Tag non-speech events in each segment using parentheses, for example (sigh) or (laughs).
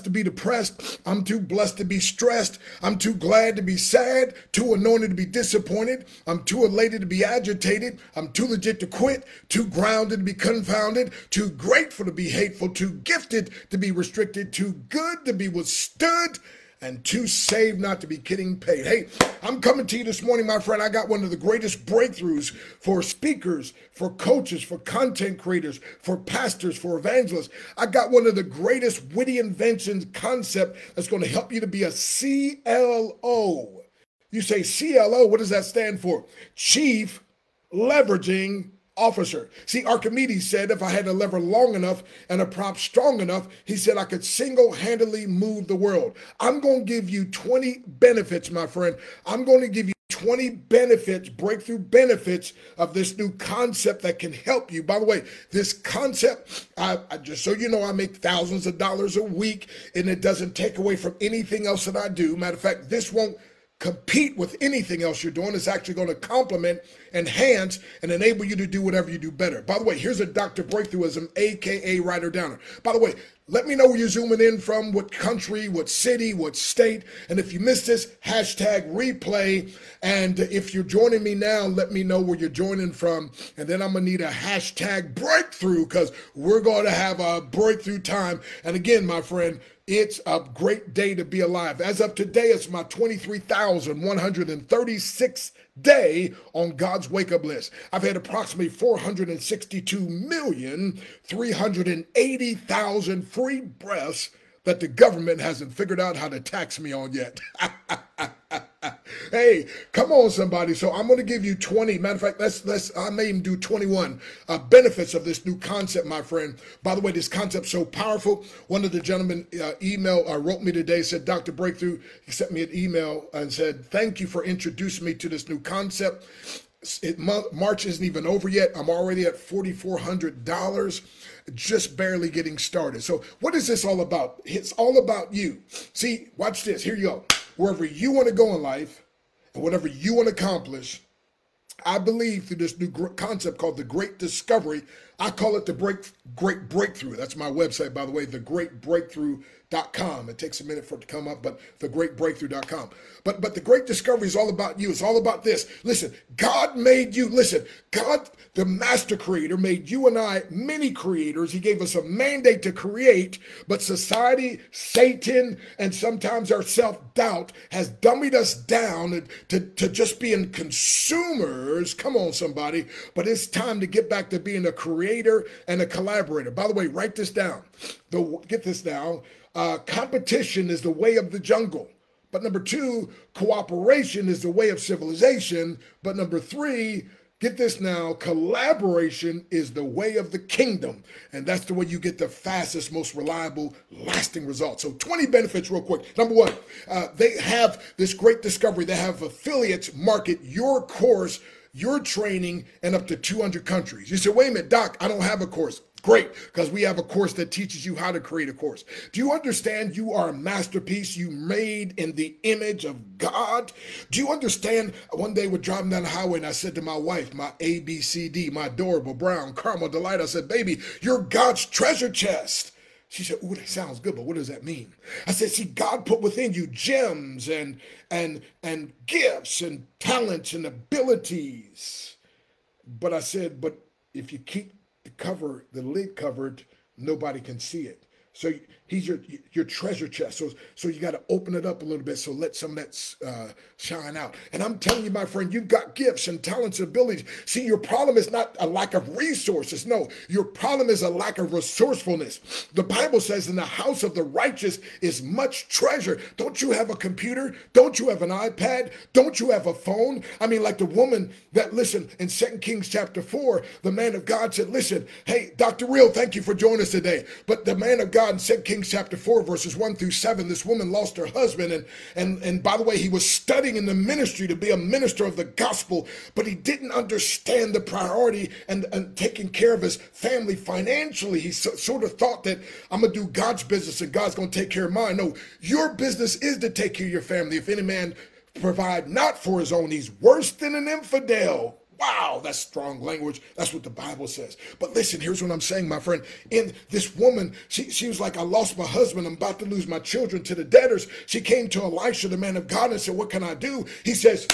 blessed to be depressed. I'm too blessed to be stressed. I'm too glad to be sad, too anointed to be disappointed. I'm too elated to be agitated. I'm too legit to quit, too grounded to be confounded, too grateful to be hateful, too gifted to be restricted, too good to be withstood and too saved not to be getting paid. Hey, I'm coming to you this morning, my friend. I got one of the greatest breakthroughs for speakers, for coaches, for content creators, for pastors, for evangelists. I got one of the greatest witty inventions concept that's going to help you to be a CLO. You say CLO, what does that stand for? Chief Leveraging officer. See, Archimedes said if I had a lever long enough and a prop strong enough, he said I could single handedly move the world. I'm going to give you 20 benefits, my friend. I'm going to give you 20 benefits, breakthrough benefits of this new concept that can help you. By the way, this concept, I, I, just so you know, I make thousands of dollars a week and it doesn't take away from anything else that I do. Matter of fact, this won't compete with anything else you're doing. It's actually going to complement, enhance, and enable you to do whatever you do better. By the way, here's a Dr. Breakthroughism, aka Writer Downer. By the way, let me know where you're zooming in from, what country, what city, what state. And if you missed this, hashtag replay. And if you're joining me now, let me know where you're joining from. And then I'm going to need a hashtag breakthrough because we're going to have a breakthrough time. And again, my friend, it's a great day to be alive. As of today, it's my 23,136th day on God's wake up list. I've had approximately 462,380,000 free breaths that the government hasn't figured out how to tax me on yet. (laughs) hey, come on, somebody. So I'm going to give you 20. Matter of fact, let's let's I may even do 21 uh, benefits of this new concept, my friend. By the way, this concept's so powerful. One of the gentlemen uh, email uh, wrote me today said, Dr. Breakthrough. He sent me an email and said, "Thank you for introducing me to this new concept." It, March isn't even over yet. I'm already at $4,400, just barely getting started. So, what is this all about? It's all about you. See, watch this. Here you go wherever you want to go in life whatever you want to accomplish, I believe through this new concept called the Great Discovery. I call it the break, Great Breakthrough. That's my website, by the way, thegreatbreakthrough.com. It takes a minute for it to come up, but thegreatbreakthrough.com. But but the great discovery is all about you. It's all about this. Listen, God made you. Listen, God, the master creator, made you and I many creators. He gave us a mandate to create, but society, Satan, and sometimes our self-doubt has dummied us down to, to just being consumers. Come on, somebody. But it's time to get back to being a creator and a collaborator. By the way, write this down. The, get this down. Uh, competition is the way of the jungle. But number two, cooperation is the way of civilization. But number three, get this now, collaboration is the way of the kingdom. And that's the way you get the fastest, most reliable, lasting results. So 20 benefits real quick. Number one, uh, they have this great discovery. They have affiliates market your course your training in up to 200 countries. You say, wait a minute, Doc, I don't have a course. Great, because we have a course that teaches you how to create a course. Do you understand you are a masterpiece you made in the image of God? Do you understand? One day we're driving down the highway and I said to my wife, my ABCD, my adorable brown caramel delight, I said, baby, you're God's treasure chest. She said, "Ooh, that sounds good, but what does that mean?" I said, "See, God put within you gems and and and gifts and talents and abilities." But I said, "But if you keep the cover, the lid covered, nobody can see it. So he's your your treasure chest. So so you got to open it up a little bit. So let some of that uh, shine out. And I'm telling you, my friend, you've got gifts and talents and abilities. See, your problem is not a lack of resources. No, your problem is a lack of resourcefulness. The Bible says, "In the house of the righteous is much treasure." Don't you have a computer? Don't you have an iPad? Don't you have a phone? I mean, like the woman that listen in Second Kings chapter four, the man of God said, "Listen, hey, Doctor Real, thank you for joining us today." But the man of God in 2 Kings chapter 4, verses 1 through 7, this woman lost her husband. And, and, and by the way, he was studying in the ministry to be a minister of the gospel, but he didn't understand the priority and, and taking care of his family financially. He so, sort of thought that I'm going to do God's business and God's going to take care of mine. No, your business is to take care of your family. If any man provide not for his own, he's worse than an infidel. Wow, that's strong language. That's what the Bible says. But listen, here's what I'm saying, my friend. In this woman, she, she was like, I lost my husband. I'm about to lose my children to the debtors. She came to Elisha, the man of God, and said, What can I do? He says,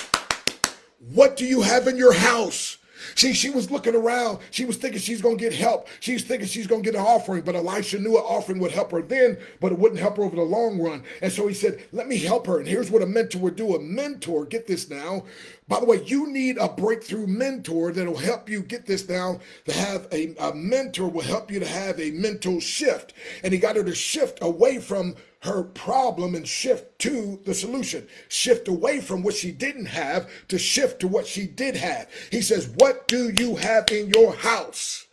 What do you have in your house? See, she was looking around. She was thinking she's going to get help. She's thinking she's going to get an offering, but Elisha knew an offering would help her then, but it wouldn't help her over the long run. And so he said, Let me help her. And here's what a mentor would do a mentor, get this now. By the way, you need a breakthrough mentor that'll help you get this now to have a, a mentor will help you to have a mental shift. And he got her to shift away from her problem and shift to the solution. Shift away from what she didn't have to shift to what she did have. He says, What do you have in your house?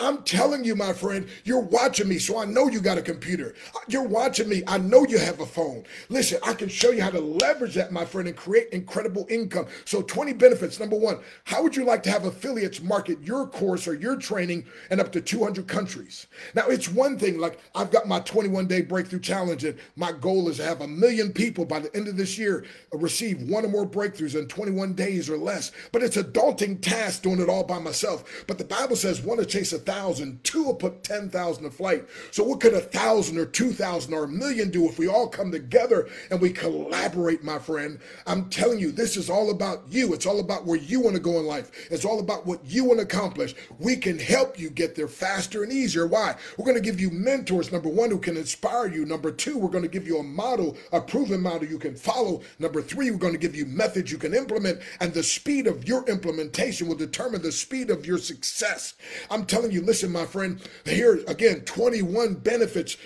I'm telling you, my friend, you're watching me, so I know you got a computer. You're watching me. I know you have a phone. Listen, I can show you how to leverage that, my friend, and create incredible income. So, 20 benefits. Number one, how would you like to have affiliates market your course or your training in up to 200 countries? Now, it's one thing, like I've got my 21 day breakthrough challenge, and my goal is to have a million people by the end of this year receive one or more breakthroughs in 21 days or less. But it's a daunting task doing it all by myself. But the Bible says, want to chase a thousand, two will put 10,000 to flight. So what could a thousand or 2,000 or a million do if we all come together and we collaborate, my friend? I'm telling you, this is all about you. It's all about where you want to go in life. It's all about what you want to accomplish. We can help you get there faster and easier. Why? We're going to give you mentors, number one, who can inspire you. Number two, we're going to give you a model, a proven model you can follow. Number three, we're going to give you methods you can implement. And the speed of your implementation will determine the speed of your success. I'm telling you, you. Listen, my friend, here again, 21 benefits.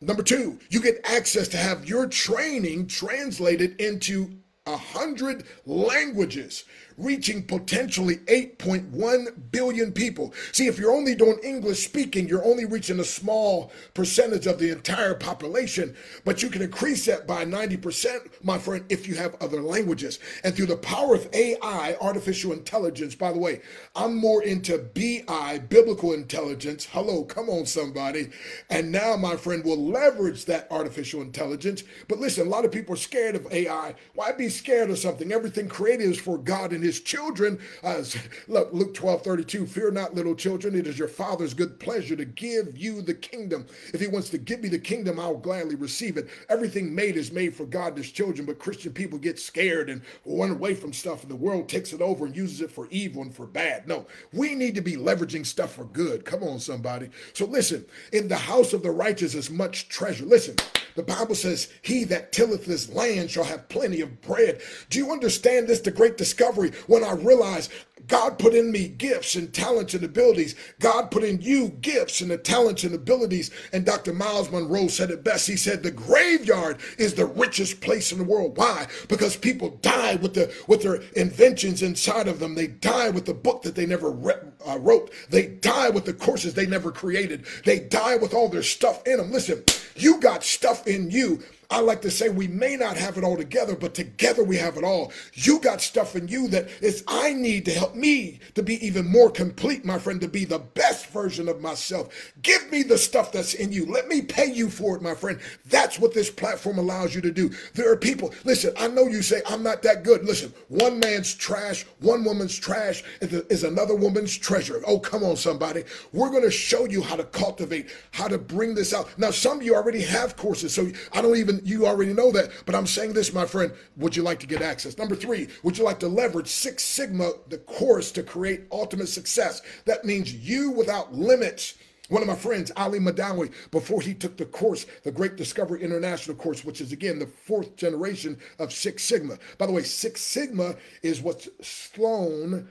Number two, you get access to have your training translated into a hundred languages reaching potentially 8.1 billion people. See, if you're only doing English speaking, you're only reaching a small percentage of the entire population, but you can increase that by 90%, my friend, if you have other languages. And through the power of AI, artificial intelligence, by the way, I'm more into BI, biblical intelligence. Hello, come on, somebody. And now, my friend, will leverage that artificial intelligence. But listen, a lot of people are scared of AI. Why be scared of something? Everything created is for God and His his children. Uh, look, Luke 12 32, fear not, little children. It is your Father's good pleasure to give you the kingdom. If he wants to give me the kingdom, I'll gladly receive it. Everything made is made for God and his children, but Christian people get scared and run away from stuff, and the world takes it over and uses it for evil and for bad. No, we need to be leveraging stuff for good. Come on, somebody. So listen, in the house of the righteous is much treasure. Listen, the Bible says, He that tilleth this land shall have plenty of bread. Do you understand this? The great discovery when I realized God put in me gifts and talents and abilities. God put in you gifts and the talents and abilities. And Dr. Myles Munroe said it best. He said the graveyard is the richest place in the world. Why? Because people die with the with their inventions inside of them. They die with the book that they never uh, wrote. They die with the courses they never created. They die with all their stuff in them. Listen, you got stuff in you I like to say we may not have it all together, but together we have it all. You got stuff in you that is I need to help me to be even more complete, my friend, to be the best version of myself. Give me the stuff that's in you. Let me pay you for it, my friend. That's what this platform allows you to do. There are people, listen, I know you say I'm not that good. Listen, one man's trash, one woman's trash is another woman's treasure. Oh, come on, somebody. We're going to show you how to cultivate, how to bring this out. Now, some of you already have courses, so I don't even you already know that. But I'm saying this, my friend. Would you like to get access? Number three, would you like to leverage Six Sigma, the course, to create ultimate success? That means you without limits. One of my friends, Ali Madawi, before he took the course, the Great Discovery International course, which is again the fourth generation of Six Sigma. By the way, Six Sigma is what Sloan,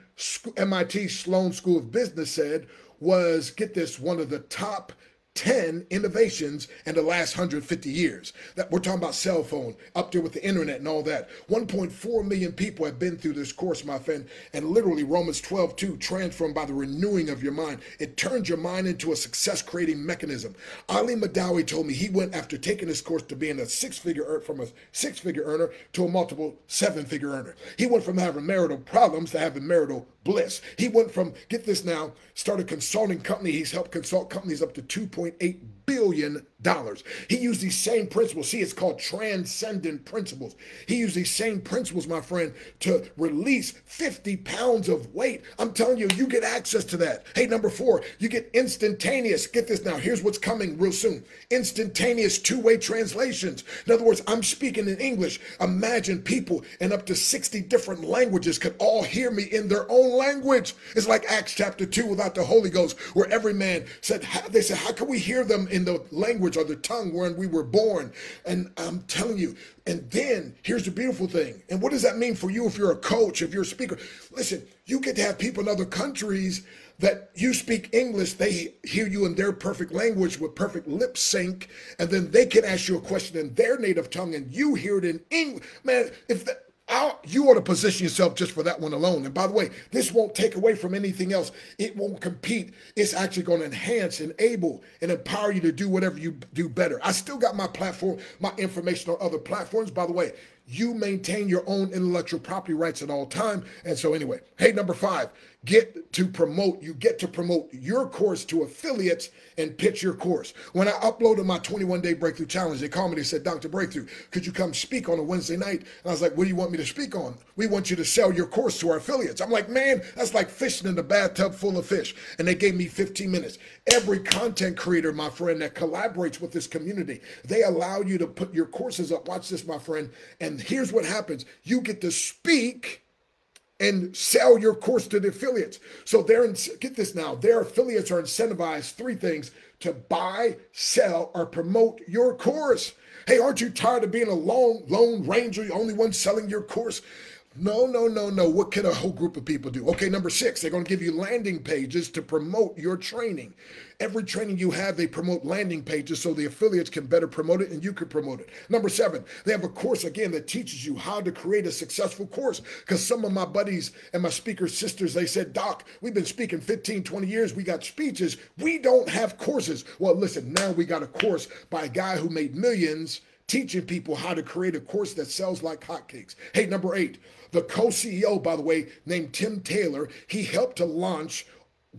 MIT Sloan School of Business said was, get this, one of the top 10 innovations in the last 150 years. That we're talking about cell phone, up there with the internet and all that. 1.4 million people have been through this course, my friend. And literally Romans 12, 2, transformed by the renewing of your mind. It turns your mind into a success creating mechanism. Ali Madawi told me he went after taking this course to being a six figure from a six figure earner to a multiple seven figure earner. He went from having marital problems to having marital bliss. He went from, get this now, start a consulting company. He's helped consult companies up to $2.8 billion dollars. He used these same principles. See, it's called transcendent principles. He used these same principles, my friend, to release 50 pounds of weight. I'm telling you, you get access to that. Hey, number four, you get instantaneous. Get this now. Here's what's coming real soon instantaneous two way translations. In other words, I'm speaking in English. Imagine people in up to 60 different languages could all hear me in their own language. It's like Acts chapter 2 without the Holy Ghost, where every man said, they said, How can we hear them in the language? Language or the tongue wherein we were born. And I'm telling you, and then here's the beautiful thing. And what does that mean for you if you're a coach, if you're a speaker? Listen, you get to have people in other countries that you speak English, they hear you in their perfect language with perfect lip sync, and then they can ask you a question in their native tongue and you hear it in English. Man, if that You ought to position yourself just for that one alone. And by the way, this won't take away from anything else. It won't compete. It's actually going to enhance, enable, and empower you to do whatever you do better. I still got my platform, my information on other platforms. By the way, you maintain your own intellectual property rights at all time. And so anyway, hey, number five, get to promote, you get to promote your course to affiliates and pitch your course. When I uploaded my 21 day breakthrough challenge, they called me, they said, Dr. Breakthrough, could you come speak on a Wednesday night? And I was like, what do you want me to speak on? We want you to sell your course to our affiliates. I'm like, man, that's like fishing in a bathtub full of fish. And they gave me 15 minutes. Every content creator, my friend, that collaborates with this community, they allow you to put your courses up. Watch this, my friend. And here's what happens you get to speak and sell your course to the affiliates. So they're in, get this now, their affiliates are incentivized three things to buy, sell, or promote your course. Hey, aren't you tired of being a lone lone ranger, the only one selling your course? No, no, no, no. What can a whole group of people do? Okay, number six, they're going to give you landing pages to promote your training. Every training you have, they promote landing pages so the affiliates can better promote it and you can promote it. Number seven, they have a course again that teaches you how to create a successful course. Because some of my buddies and my speaker sisters, they said, Doc, we've been speaking 15, 20 years. We got speeches. We don't have courses. Well, listen, now we got a course by a guy who made millions teaching people how to create a course that sells like hotcakes. Hey, number eight, the co CEO, by the way, named Tim Taylor, he helped to launch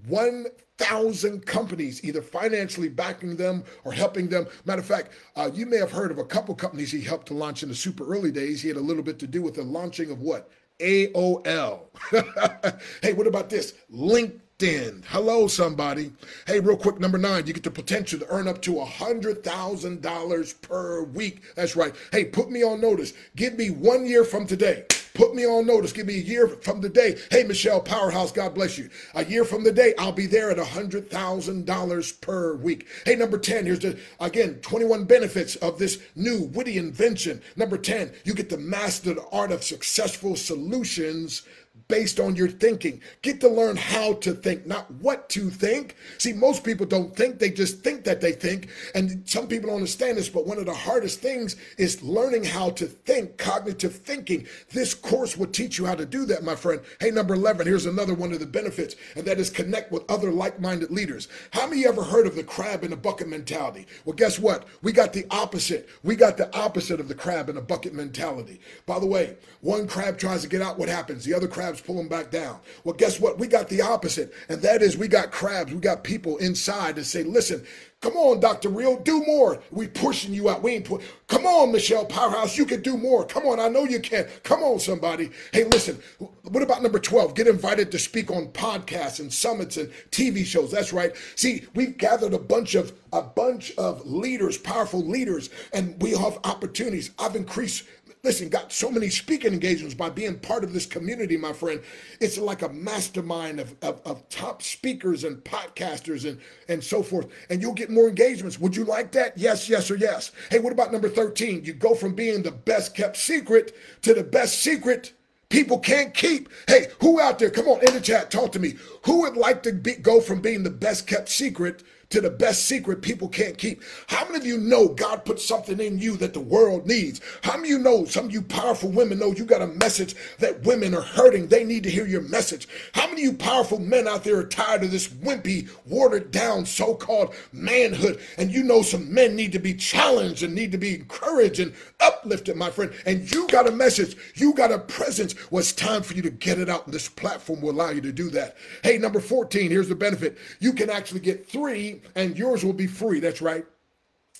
1,000 companies, either financially backing them or helping them. Matter of fact, uh, you may have heard of a couple companies he helped to launch in the super early days. He had a little bit to do with the launching of what? AOL. (laughs) hey, what about this? LinkedIn. Hello, somebody. Hey, real quick, number nine, you get the potential to earn up to a $100,000 per week. That's right. Hey, put me on notice. Give me one year from today. Put me on notice. Give me a year from the day. Hey, Michelle Powerhouse, God bless you. A year from the day, I'll be there at $100,000 per week. Hey, number 10, here's the, again, 21 benefits of this new witty invention. Number 10, you get to master the art of successful solutions based on your thinking. Get to learn how to think, not what to think. See, most people don't think, they just think that they think. And some people don't understand this, but one of the hardest things is learning how to think, cognitive thinking. This course will teach you how to do that, my friend. Hey, number 11, here's another one of the benefits, and that is connect with other like minded leaders. How many ever heard of the crab in a bucket mentality? Well, guess what? We got the opposite. We got the opposite of the crab in a bucket mentality. By the way, one crab tries to get out, what happens? The other crabs pull them back down. Well, guess what? We got the opposite. And that is we got crabs. We got people inside that say, listen, come on, Dr. Real, do more. We pushing you out. We ain't put, come on, Michelle Powerhouse, you can do more. Come on, I know you can. Come on, somebody. Hey, listen, what about number 12? Get invited to speak on podcasts and summits and TV shows. That's right. See, we've gathered a bunch of a bunch of leaders, powerful leaders, and we have opportunities. I've increased Listen, got so many speaking engagements by being part of this community, my friend. It's like a mastermind of, of, of, top speakers and podcasters and, and so forth. And you'll get more engagements. Would you like that? Yes, yes, or yes. Hey, what about number 13? You go from being the best kept secret to the best secret people can't keep. Hey, who out there? Come on in the chat, talk to me. Who would like to be, go from being the best kept secret to the best secret people can't keep. How many of you know God put something in you that the world needs? How many of you know, some of you powerful women know you got a message that women are hurting. They need to hear your message. How many of you powerful men out there are tired of this wimpy, watered down so called manhood? And you know some men need to be challenged and need to be encouraged and uplifted, my friend. And you got a message, you got a presence. Well, it's time for you to get it out, and this platform will allow you to do that. Hey, number 14, here's the benefit. You can actually get three and yours will be free. That's right.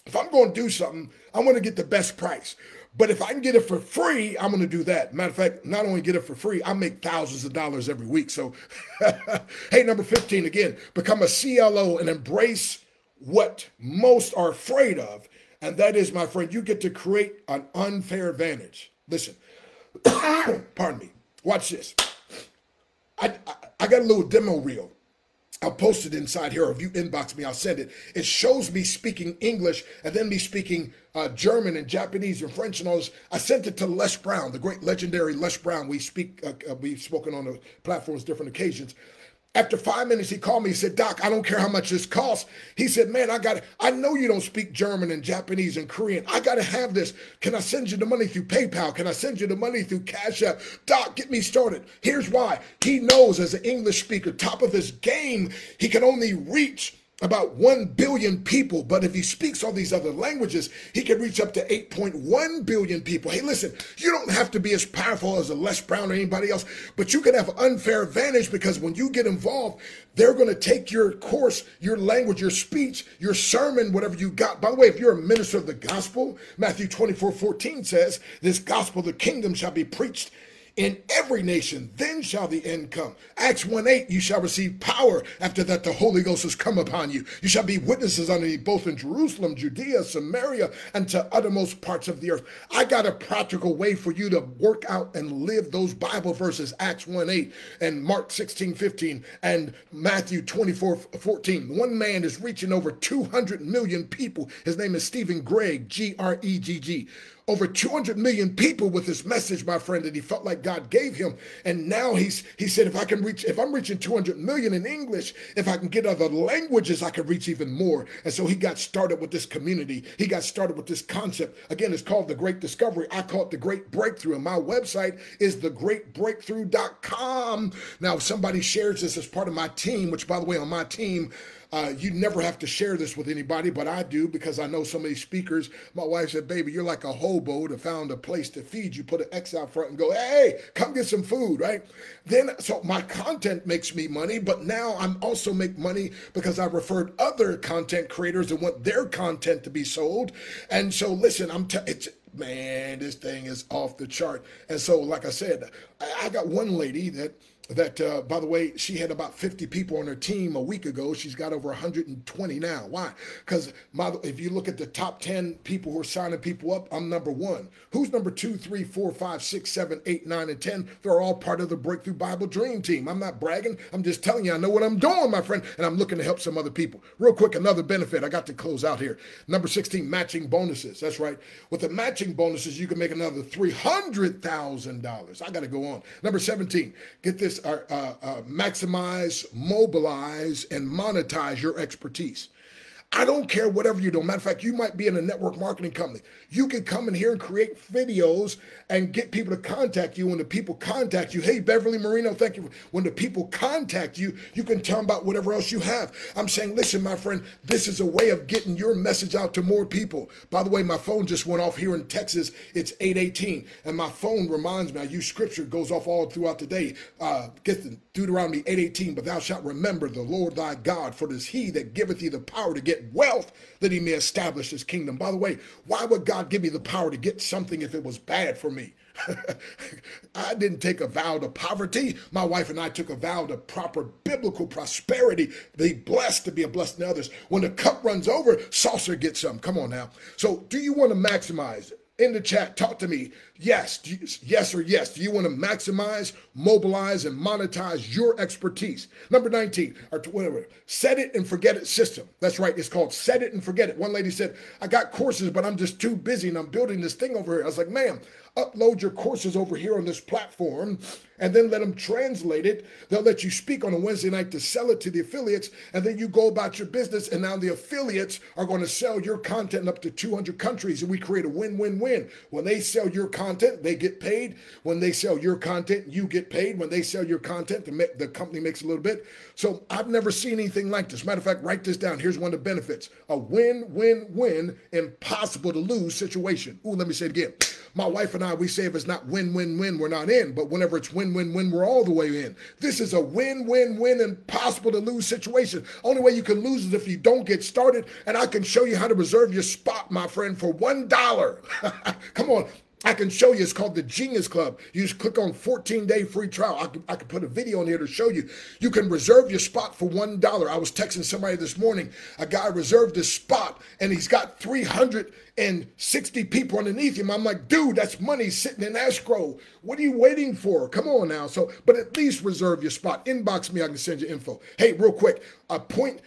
If I'm going to do something, I want to get the best price. But if I can get it for free, I'm going to do that. Matter of fact, not only get it for free, I make thousands of dollars every week. So, (laughs) hey, number 15 again, become a CLO and embrace what most are afraid of. And that is, my friend, you get to create an unfair advantage. Listen, (coughs) pardon me. Watch this. I, I, I got a little demo reel I'll post it inside here, or if you inbox me, I'll send it. It shows me speaking English and then me speaking uh, German and Japanese and French and all this. I sent it to Les Brown, the great legendary Les Brown. We speak, uh, uh, we've spoken on the platforms different occasions. After five minutes, he called me. He said, Doc, I don't care how much this costs. He said, Man, I got. I know you don't speak German and Japanese and Korean. I got to have this. Can I send you the money through PayPal? Can I send you the money through Cash App? Doc, get me started. Here's why. He knows as an English speaker, top of his game, he can only reach about 1 billion people, but if he speaks all these other languages, he can reach up to 8.1 billion people. Hey, listen, you don't have to be as powerful as a Les Brown or anybody else, but you can have unfair advantage because when you get involved, they're going to take your course, your language, your speech, your sermon, whatever you got. By the way, if you're a minister of the gospel, Matthew 24, 14 says, this gospel, the kingdom shall be preached in every nation, then shall the end come. Acts 1 8, you shall receive power after that the Holy Ghost has come upon you. You shall be witnesses unto me both in Jerusalem, Judea, Samaria, and to uttermost parts of the earth. I got a practical way for you to work out and live those Bible verses, Acts 1 8 and Mark 16 15 and Matthew 24 14. One man is reaching over 200 million people. His name is Stephen Gregg, G R E G G over 200 million people with this message, my friend, that he felt like God gave him. And now he's he said, if I can reach, if I'm reaching 200 million in English, if I can get other languages, I could reach even more. And so he got started with this community. He got started with this concept. Again, it's called the Great Discovery. I call it the Great Breakthrough. And my website is thegreatbreakthrough.com. Now, if somebody shares this as part of my team, which by the way, on my team, uh, you never have to share this with anybody, but I do because I know so many speakers. My wife said, Baby, you're like a hobo to found a place to feed you. Put an X out front and go, Hey, come get some food, right? Then, so my content makes me money, but now I'm also make money because I referred other content creators and want their content to be sold. And so, listen, I'm, t- it's, man, this thing is off the chart. And so, like I said, I, I got one lady that that, uh, by the way, she had about 50 people on her team a week ago. She's got over 120 now. Why? Because if you look at the top 10 people who are signing people up, I'm number one. Who's number two, three, four, five, six, seven, eight, nine, and 10? They're all part of the Breakthrough Bible Dream Team. I'm not bragging. I'm just telling you, I know what I'm doing, my friend, and I'm looking to help some other people. Real quick, another benefit. I got to close out here. Number 16, matching bonuses. That's right. With the matching bonuses, you can make another $300,000. I got to go on. Number 17, get this uh, uh, maximize, mobilize, and monetize your expertise. I don't care whatever you do. Matter of fact, you might be in a network marketing company. You can come in here and create videos and get people to contact you. When the people contact you, hey, Beverly Marino, thank you. When the people contact you, you can tell them about whatever else you have. I'm saying, listen, my friend, this is a way of getting your message out to more people. By the way, my phone just went off here in Texas. It's 818. And my phone reminds me, I use scripture, goes off all throughout the day. Uh, get the Deuteronomy 818, but thou shalt remember the Lord thy God, for it is he that giveth thee the power to get wealth that he may establish his kingdom. By the way, why would God give me the power to get something if it was bad for me? (laughs) I didn't take a vow to poverty. My wife and I took a vow to proper biblical prosperity, be blessed to be a blessing to others. When the cup runs over, saucer gets some. Come on now. So, do you want to maximize in the chat, talk to me. Yes, you, yes or yes. Do you want to maximize, mobilize, and monetize your expertise? Number 19, or whatever, set it and forget it system. That's right. It's called set it and forget it. One lady said, I got courses, but I'm just too busy and I'm building this thing over here. I was like, ma'am, upload your courses over here on this platform and then let them translate it. They'll let you speak on a Wednesday night to sell it to the affiliates, and then you go about your business. And now the affiliates are going to sell your content up to 200 countries, and we create a win win win. When they sell your content, they get paid. When they sell your content, you get paid. When they sell your content, the, the company makes a little bit. So I've never seen anything like this. Matter of fact, write this down. Here's one of the benefits a win win win, impossible to lose situation. Ooh, let me say it again My wife and I, we say if it's not win, win, win, we're not in. But whenever it's win, win, win, we're all the way in. This is a win, win, win, impossible to lose situation. Only way you can lose is if you don't get started. And I can show you how to reserve your spot, my friend, for $1. (laughs) Come on. I can show you. It's called the Genius Club. You just click on 14 day free trial. I can, I can put a video on here to show you. You can reserve your spot for $1. I was texting somebody this morning. A guy reserved his spot and he's got 360 people underneath him. I'm like, dude, that's money sitting in escrow. What are you waiting for? Come on now. So, but at least reserve your spot. Inbox me. I can send you info. Hey, real quick, a point.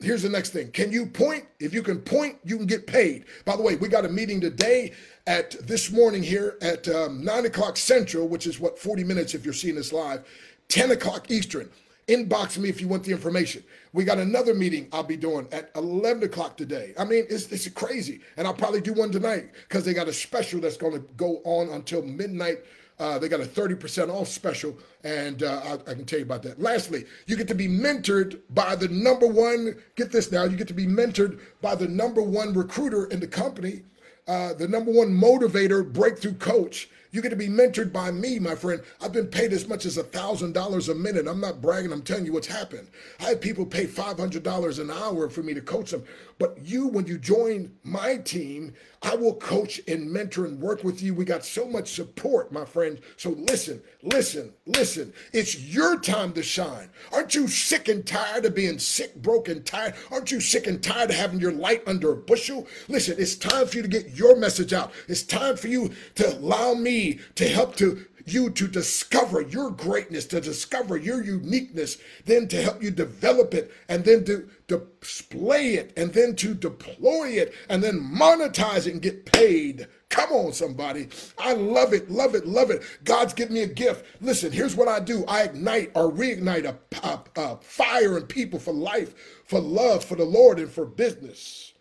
Here's the next thing. Can you point? If you can point, you can get paid. By the way, we got a meeting today at this morning here at um, 9 o'clock Central, which is what, 40 minutes if you're seeing this live, 10 o'clock Eastern. Inbox me if you want the information. We got another meeting I'll be doing at 11 o'clock today. I mean, it's, it's crazy. And I'll probably do one tonight because they got a special that's going to go on until midnight. Uh, they got a 30% off special, and uh, I, I, can tell you about that. Lastly, you get to be mentored by the number one, get this now, you get to be mentored by the number one recruiter in the company uh, the number one motivator, breakthrough coach. You get to be mentored by me, my friend. I've been paid as much as a thousand dollars a minute. I'm not bragging. I'm telling you what's happened. I had people pay five hundred dollars an hour for me to coach them. But you, when you join my team, I will coach and mentor and work with you. We got so much support, my friend. So listen, listen, listen. It's your time to shine. Aren't you sick and tired of being sick, broken, tired? Aren't you sick and tired of having your light under a bushel? Listen, it's time for you to get your message out. It's time for you to allow me to help to you to discover your greatness, to discover your uniqueness, then to help you develop it, and then to display it, and then to deploy it, and then monetize it and get paid. Come on, somebody. I love it, love it, love it. God's given me a gift. Listen, here's what I do I ignite or reignite a, a, a fire in people for life, for love, for the Lord, and for business.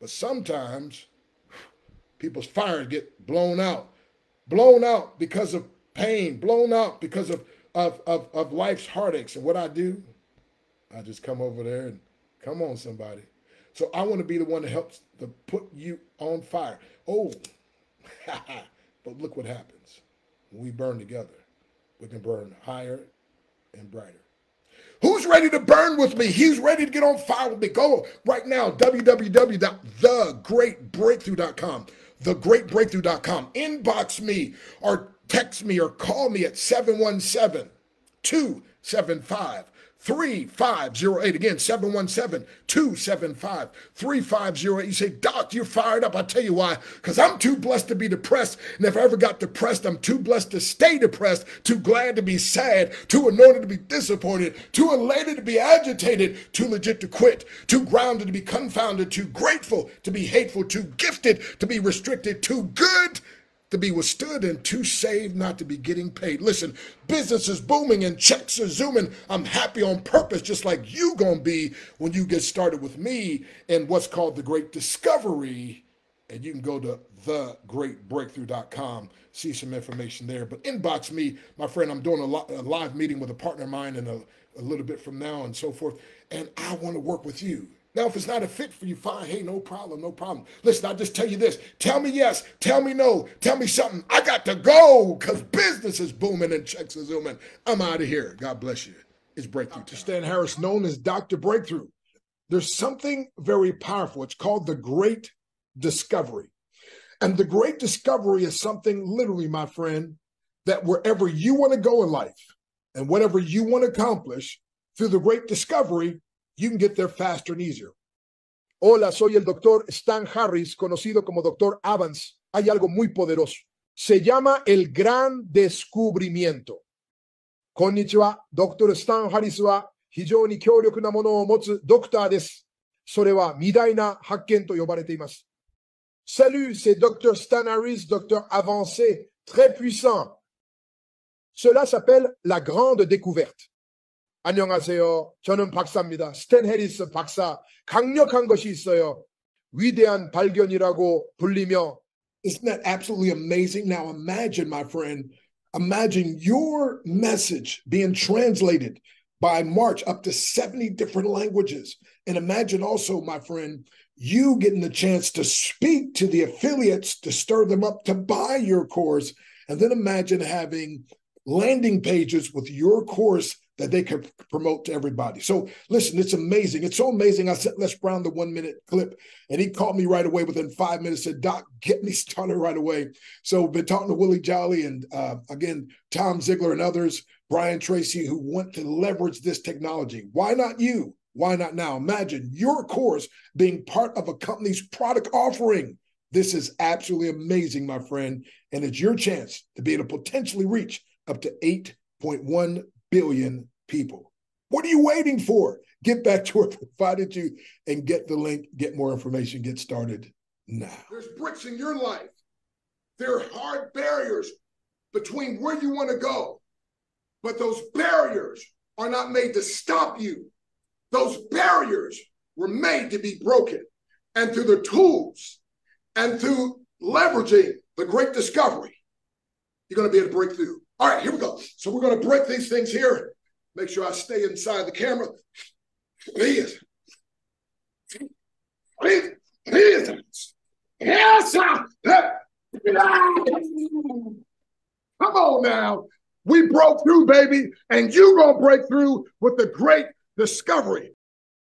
But sometimes people's fires get blown out blown out because of pain, blown out because of, of, of, of life's heartaches. And what I do, I just come over there and come on, somebody. So I want to be the one that helps to put you on fire. Oh, (laughs) but look what happens. When we burn together, we can burn higher and brighter. Who's ready to burn with me? He's ready to get on fire with me. Go right now, www.thegreatbreakthrough.com. Thegreatbreakthrough.com. Inbox me or text me or call me at 717 275 3508. Again, 717 275 3508. You say, Doc, you're fired up. I'll tell you why. Because I'm too blessed to be depressed. And if I ever got depressed, I'm too blessed to stay depressed, too glad to be sad, too anointed to be disappointed, too elated to be agitated, too legit to quit, too grounded to be confounded, too grateful to be hateful, too gifted to be restricted, too good to be withstood and too saved not to be getting paid. Listen, business is booming and checks are zooming. I'm happy on purpose, just like you gonna be when you get started with me in what's called the Great Discovery. And you can go to thegreatbreakthrough.com, see some information there. But inbox me, my friend. I'm doing a, live meeting with a partner of mine in a, a little bit from now and so forth. And I want to work with you. Now, if it's not a fit for you, fine. Hey, no problem, no problem. Listen, I'll just tell you this. Tell me yes, tell me no, tell me something. I got to go because business is booming and checks are zooming. I'm out of here. God bless you. It's Breakthrough. Dr. Stan Harris, known as Dr. Breakthrough. There's something very powerful. It's called the Great Discovery. And the Great Discovery is something literally, my friend, that wherever you want to go in life and whatever you want to accomplish through the Great Discovery, You can get there faster and easier. Hola, soy el doctor Stan Harris, conocido como doctor Evans. Hay algo muy poderoso. Se llama el gran descubrimiento. Konnichiwa, Dr. Stan Harris wa hijoni kyōryoku na mono o motsu doctor desu. Sore wa midai na hakken to yobarete. Salut, c'est Dr. Stan Harris, docteur avancé, très puissant. Cela s'appelle la grande découverte. 안녕하세요. 저는 박사입니다. 스탠 해리스 박사. 강력한 것이 있어요. 위대한 발견이라고 불리며 Isn't that absolutely amazing? Now imagine, my friend, imagine your message being translated by March up to 70 different languages. And imagine also, my friend, you getting the chance to speak to the affiliates to stir them up to buy your course. And then imagine having landing pages with your course that they could promote to everybody. So listen, it's amazing. It's so amazing. I sent Les Brown the one minute clip, and he called me right away within five minutes. Said, "Doc, get me (laughs) started right away." So been talking to Willie Jolley and uh, again Tom Ziglar and others, Brian Tracy, who want to leverage this technology. Why not you? Why not now? Imagine your course being part of a company's product offering. This is absolutely amazing, my friend, and it's your chance to be able to potentially reach up to 8.1 billion people. What are you waiting for? Get back to work, (laughs) provided you, and get the link, get more information, get started now. There's bricks in your life. There are hard barriers between where you want to go, but those barriers are not made to stop you. Those barriers were made to be broken. And through the tools and through leveraging the great discovery, you're going to be able to break through. All right, here we go. So we're going to break these things here. Make sure I stay inside the camera. Please. Please. Yes. Come on now. We broke through, baby, and you to break through with the great discovery.